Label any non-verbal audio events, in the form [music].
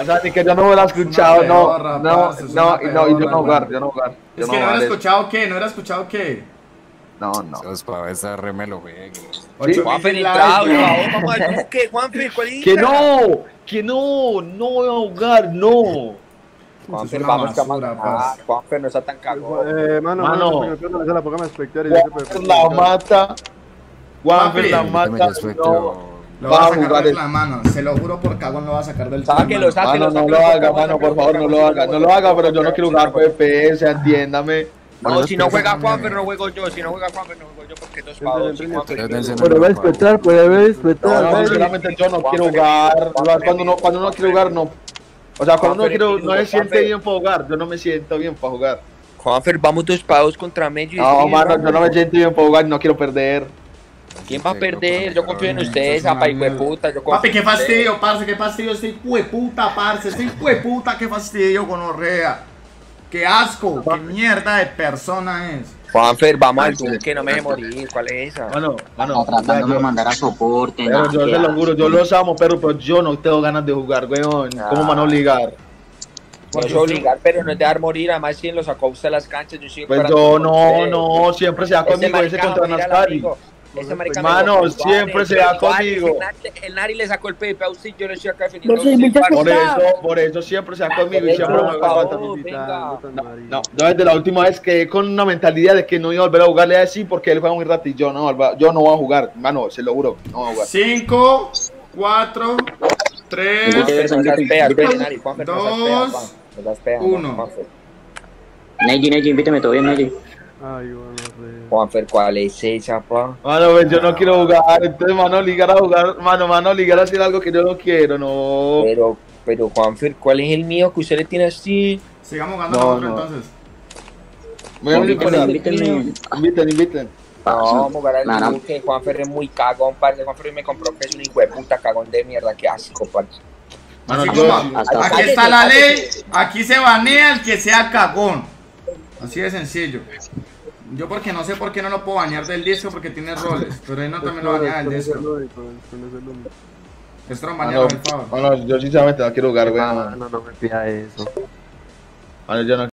O sea, ni que yo no hubiera escuchado, una no, pedorra, no, es no, y no, y yo no jugar, yo no jugar. yo Es que no jugar era eso. escuchado qué, no era escuchado qué. No, no. Esos para esa mil entrado, likes, no, weón. [laughs] vamos al buque, Juanfer, ¿cuál es? Que no, que no, no voy a jugar, no. Juanfer, Es vamos a basura, matar. parce. Juanfer no está tan cagón. Eh, mano, Mano. mano, no le la poca me espectar y ya se puede- Juanfer la mata. Juanfer la mata. No. Lo Va va a a sacar jugar de el- la mano, se lo juro por cagón lo va a sacar del Sáquelo, sáquelo. Mano, no lo haga, mano, por favor, no lo haga, no lo haga, pero yo no quiero jugar FPS, entiéndame. No, si no juega Juanfer, no juego yo. Si no juega Juanfer, no juego yo porque dos pavos. Si Juanfer Pero. Puede ver respetar, puede ver respetar. No, no, sinceramente yo no quiero jugar. Cuando uno, cuando uno quiere jugar, no. O sea, cuando uno quiere, no se siente bien para jugar. Yo no me siento bien para jugar. Juanfer, vamos dos pavos contra Mello. y No, mano, yo no me siento bien para jugar y no quiero perder. ¿Quién va a perder? Yo confío en ustedes, apa, hijo de mierda. puta. Yo confío Papi, qué fastidio, parce, qué fastidio este hijo de puta, parce, este hijo de puta, qué fastidio con Orrea. Qué asco, qué mierda de persona es. Juanfer, vamos al buque, no me deje morir. ¿Cuál es esa? Mano, mano. No, tratando yo- de mandar a soporte. Pero yo te lo juro, yo los amo, pero, pero yo no tengo ganas de jugar, weón. ¿Cómo me van a obligar? No es obligar, pero no es dejar morir. Además, si lo sacó usted a las canchas, yo sigo Pues yo no, no, siempre se da Ese conmigo ese marica contra Nascari. Ese marica Mano, me siempre "Igual, se da igual, conmigo". El Nari, le sacó el PvP a usted yo le estoy acá defendiendo. No. Por eso, por eso siempre se da conmigo y siempre me va. No, yo desde la última vez quedé con una mentalidad de que no iba a volver a jugarle así porque él juega muy rato y yo no, yo no voy a jugar, mano, se lo juro, no voy a jugar. 5, 4, 3, Juanfer, no seas pea, Invítame. espere, Nari, Juanfer, no seas pea, Dos. No uno. Neji, Neji, invítame, todo bien, Neji. Ay, bueno. Juanfer, ¿cuál es esa, pa? Mano, pues yo no quiero jugar, entonces mano, ligar a jugar, mano, mano, ligar a hacer algo que yo no quiero, no. Pero, pero, Juanfer, ¿cuál es el mío que usted le tiene así? sigamos jugando No, nosotros no. entonces. Voy a invítame. Inviten, inviten. No, vamos a jugar al Nada. buque. Juanfer es muy cagón, parce. Juanfer me compró que es un hijo de puta cagón de mierda. Qué asco, parce. Mano, Así yo- como- hasta- aquí está la ley, aquí se banea el que sea cagón. Así de sencillo. Yo porque no sé por qué no lo puedo banear del disco porque tiene roles, pero él no también lo banea del disco. lo mano, banearon, por favor. mano, yo sinceramente no quiero jugar, weón. Ah, no, no me pida eso. Mano, yo no